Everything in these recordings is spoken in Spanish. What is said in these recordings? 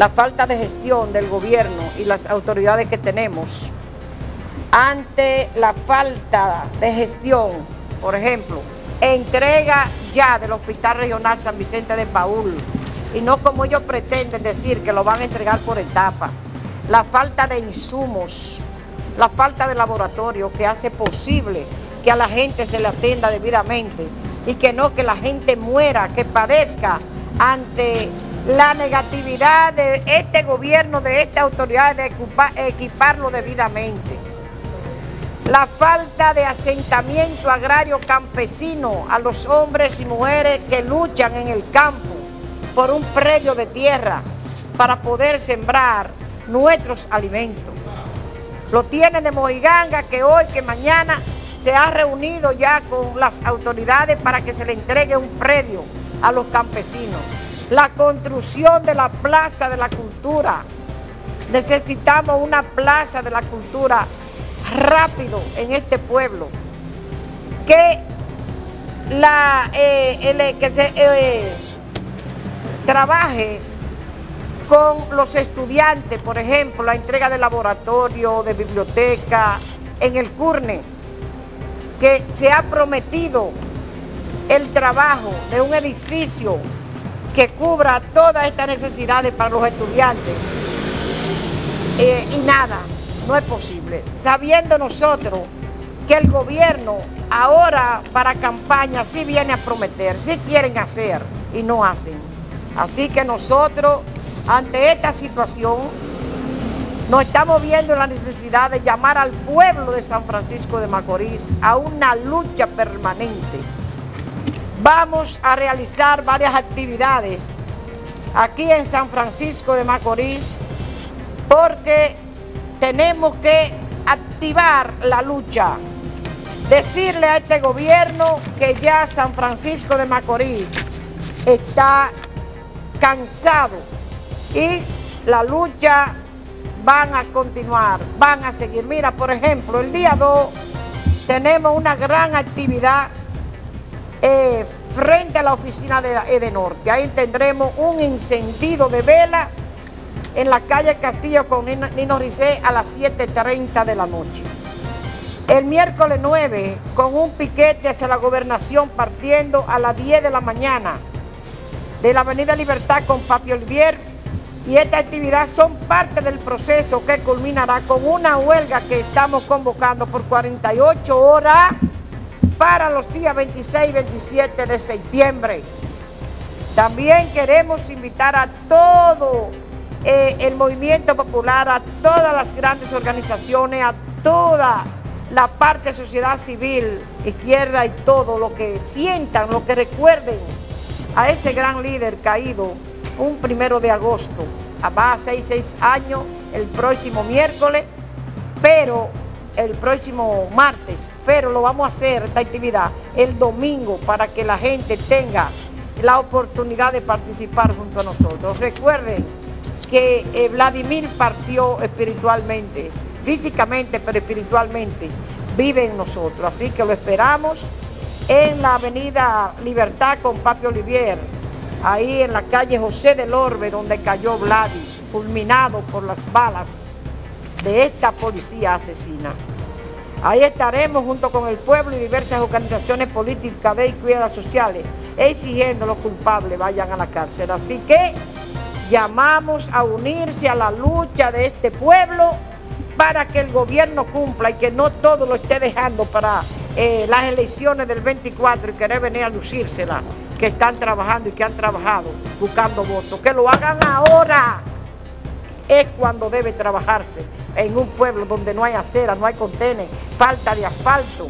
la falta de gestión del gobierno y las autoridades que tenemos ante la falta de gestión, por ejemplo, entrega ya del Hospital Regional San Vicente de Paul, y no como ellos pretenden decir que lo van a entregar por etapa. La falta de insumos, la falta de laboratorio que hace posible que a la gente se le atienda debidamente y que no que la gente muera, que padezca ante la negatividad de este gobierno, de esta autoridad de equiparlo debidamente. La falta de asentamiento agrario campesino a los hombres y mujeres que luchan en el campo por un predio de tierra para poder sembrar nuestros alimentos. Lo tienen de Mojiganga que hoy, que mañana se ha reunido ya con las autoridades para que se le entregue un predio a los campesinos. La construcción de la Plaza de la Cultura. Necesitamos una Plaza de la Cultura rápido en este pueblo. Que, la, eh, que se eh, trabaje con los estudiantes, por ejemplo, la entrega de laboratorio, de biblioteca, en el CURNE que se ha prometido el trabajo de un edificio que cubra todas estas necesidades para los estudiantes. Eh, y nada, no es posible. Sabiendo nosotros que el gobierno ahora para campaña sí viene a prometer, sí quieren hacer y no hacen. Así que nosotros, ante esta situación, nos estamos viendo la necesidad de llamar al pueblo de San Francisco de Macorís a una lucha permanente. Vamos a realizar varias actividades aquí en San Francisco de Macorís porque tenemos que activar la lucha. Decirle a este gobierno que ya San Francisco de Macorís está cansado y la lucha van a continuar, van a seguir. Mira, por ejemplo, el día 2 tenemos una gran actividad eh, frente a la oficina de Edenorte. Ahí tendremos un encendido de vela en la calle Castillo con Nino Ricé a las 7.30 de la noche. El miércoles 9, con un piquete hacia la gobernación partiendo a las 10 de la mañana de la Avenida Libertad con Papi Olivier y esta actividad son parte del proceso que culminará con una huelga que estamos convocando por 48 horas para los días 26 y 27 de septiembre. También queremos invitar a todo eh, el movimiento popular, a todas las grandes organizaciones, a toda la parte de sociedad civil, izquierda y todo, lo que sientan, lo que recuerden a ese gran líder caído un primero de agosto. Va a seis, seis años el próximo miércoles, pero el próximo martes, pero lo vamos a hacer esta actividad el domingo para que la gente tenga la oportunidad de participar junto a nosotros. Recuerden que eh, Vladimir partió espiritualmente, físicamente, pero espiritualmente vive en nosotros. Así que lo esperamos en la avenida Libertad con Papi Olivier, ahí en la calle José del Orbe, donde cayó Vladi, fulminado por las balas de esta policía asesina. Ahí estaremos junto con el pueblo y diversas organizaciones políticas de cuidadas sociales, exigiendo a los culpables vayan a la cárcel. Así que llamamos a unirse a la lucha de este pueblo para que el gobierno cumpla y que no todo lo esté dejando para eh, las elecciones del 24 y querer venir a lucírsela que están trabajando y que han trabajado buscando votos. Que lo hagan ahora. Es cuando debe trabajarse en un pueblo donde no hay acera, no hay contenes, falta de asfalto,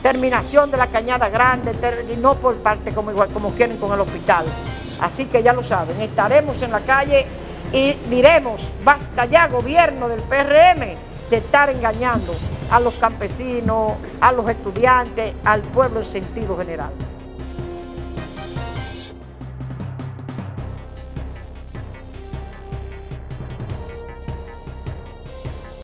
terminación de la cañada grande y no por parte como, igual, como quieren con el hospital. Así que ya lo saben, estaremos en la calle y diremos, basta ya gobierno del PRM de estar engañando a los campesinos, a los estudiantes, al pueblo en sentido general.